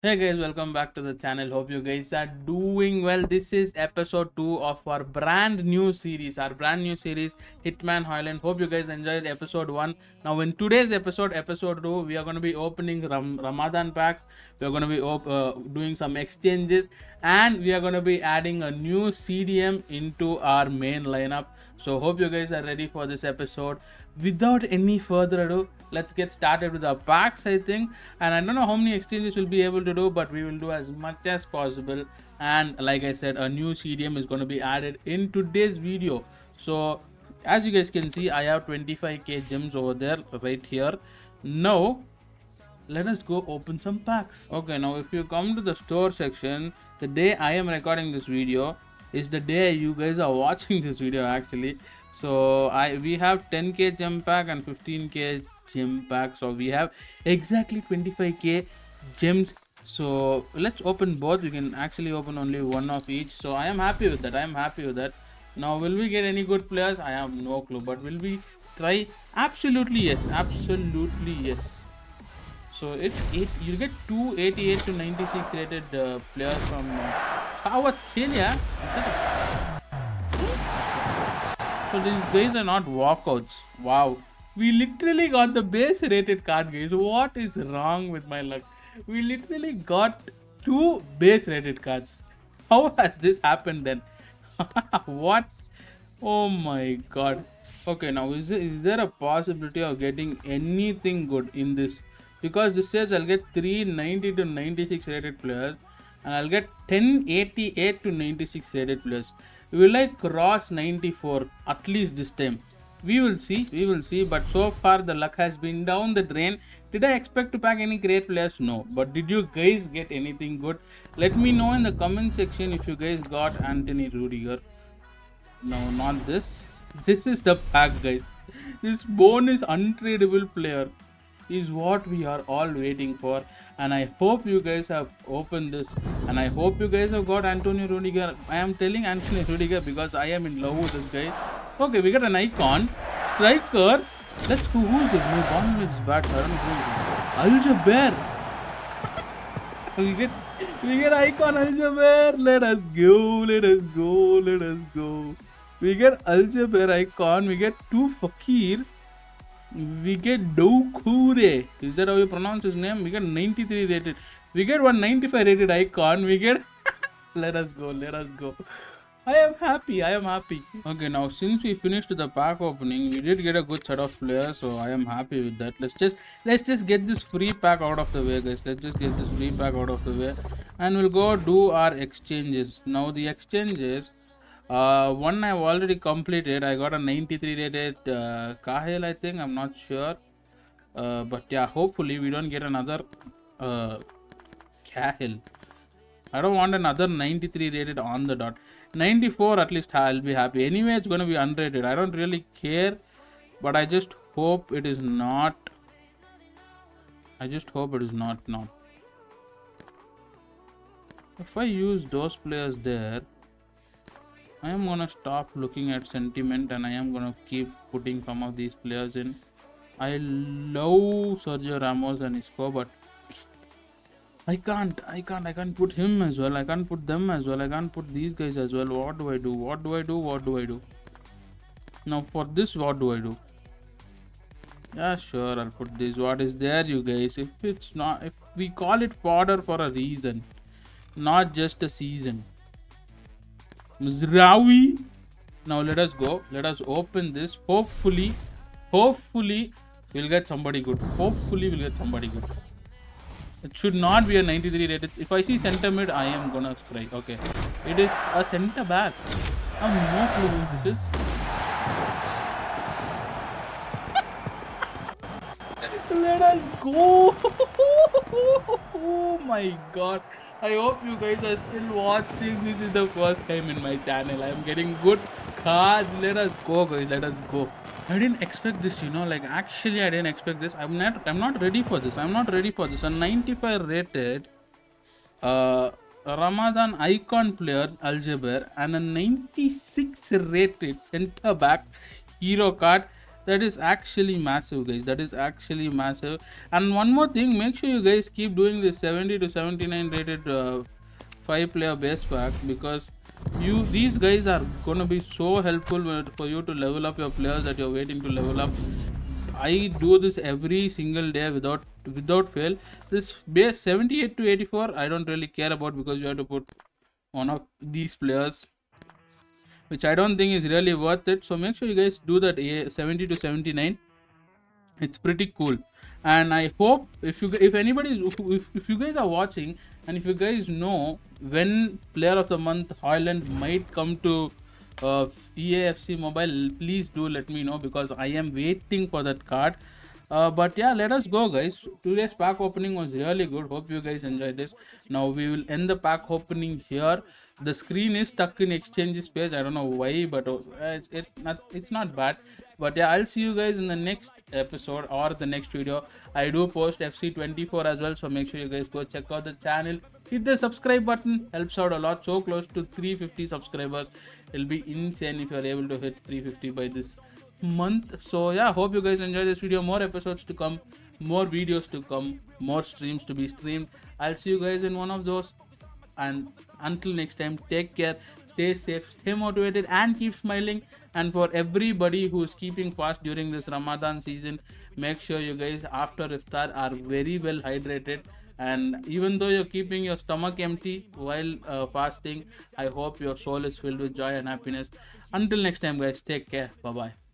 Hey guys, welcome back to the channel. Hope you guys are doing well. This is episode 2 of our brand new series, our brand new series Hitman Hojlund. Hope you guys enjoyed episode 1. Now, in today's episode, episode 2, we are going to be opening Ram- Ramadan packs, we are going to be uh, doing some exchanges, and we are going to be adding a new CDM into our main lineup. So, hope you guys are ready for this episode. Without any further ado, let's get started with our packs, I think. And I don't know how many exchanges we'll be able to do, but we will do as much as possible. And like I said, a new CDM is going to be added in today's video. So, as you guys can see, I have 25k gems over there right here. Now, let us go open some packs okay now if you come to the store section the day i am recording this video is the day you guys are watching this video actually so i we have 10k gem pack and 15k gem pack. So we have exactly 25k gems so let's open both. We can actually open only one of each. So i am happy with that. I am happy with that. Now will we get any good players? I have no clue but will we try? Absolutely yes. Absolutely yes. So it's eight. You get two 88 to 96 rated uh, players from uh, Howard Australia. So these guys are not walkouts. Wow. We literally got the base rated card, guys. What is wrong with my luck? We literally got two base rated cards. How has this happened then? what? Oh my god. Okay, now is there, is there a possibility of getting anything good in this? Because this says I'll get 390 to 96 rated players and I'll get 1088 to 96 rated players. We will I cross 94 at least this time? We will see, we will see. But so far the luck has been down the drain. Did I expect to pack any great players? No. But did you guys get anything good? Let me know in the comment section if you guys got Anthony Rudiger. No, not this. This is the pack, guys. This bonus untradeable player is what we are all waiting for. And I hope you guys have opened this. And I hope you guys have got Antonio Rudiger. I am telling Antonio Rudiger because I am in love with this guy. Okay, we got an icon. Striker. Let's go. Who's this? My ball is bad. I don't know who is Al we get we get icon Aljaber. Let us go. Let us go. Let us go. We get Aljaber icon. We get two fakirs. We get Doukure. Is that how you pronounce his name? We get 93 rated. We get 195 rated icon. We get. let us go. Let us go. I am happy. I am happy. Okay, now since we finished the pack opening, we did get a good set of players, so I am happy with that. Let's just let's just get this free pack out of the way, guys. Let's just get this free pack out of the way, and we'll go do our exchanges. Now the exchanges, uh, one I've already completed. I got a 93 rated uh, Cahill, I think. I'm not sure, uh, but yeah, hopefully we don't get another uh, Cahill. I don't want another 93 rated on the dot. 94 at least I'll be happy. Anyway, it's going to be unrated. I don't really care, but I just hope it is not. I just hope it is not not. If I use those players there, I am gonna stop looking at sentiment and I am gonna keep putting some of these players in. I love Sergio Ramos and Isco, but I can't, I can't, I can't put him as well. I can't put them as well. I can't put these guys as well. What do I do? What do I do? What do I do? Now for this, what do I do? Yeah, sure, I'll put this. What is there, you guys? If it's not, if we call it fodder for a reason, not just a season. Mazraoui. Now let us go. Let us open this. Hopefully, hopefully we'll get somebody good. Hopefully we'll get somebody good. It should not be a 93 rated. If I see center mid, I am gonna cry. Okay. It is a center back. I have no clue who this is. Let us go. oh my god. I hope you guys are still watching. This is the first time in my channel. I am getting good cards. Let us go, guys. Let us go. I didn't expect this, you know. Like actually, I didn't expect this. I'm not. I'm not ready for this. I'm not ready for this. A 95 rated, uh, Ramadan icon player Aljaber and a 96 rated center back hero card that is actually massive guys that is actually massive and one more thing make sure you guys keep doing this 70 to 79 rated uh, five player base pack because you these guys are gonna be so helpful for you to level up your players that you're waiting to level up I do this every single day without without fail. This base 78 to 84 I don't really care about because you have to put one of these players which I don't think is really worth it. So make sure you guys do that 70 to 79. It's pretty cool. And I hope if you if anybody if, if you guys are watching and if you guys know when player of the month Haaland might come to uh, EAFC mobile please do let me know because I am waiting for that card. Uh, but yeah let us go guys. Today's pack opening was really good. Hope you guys enjoyed this. Now we will end the pack opening here. The screen is stuck in exchanges page. I don't know why but uh, it's, it it's not bad but yeah i'll see you guys in the next episode or the next video. I do post fc24 as well so make sure you guys go check out the channel. Hit the subscribe button helps out a lot. So close to 350 subscribers. It'll be insane if you're able to hit 350 by this month. So yeah hope you guys enjoy this video. More episodes to come more videos to come more streams to be streamed. I'll see you guys in one of those. And until next time take care stay safe stay motivated and keep smiling and for everybody who's keeping fast during this ramadan season make sure you guys after iftar are very well hydrated. And even though you're keeping your stomach empty while uh, fasting i hope your soul is filled with joy and happiness. Until next time guys take care. Bye bye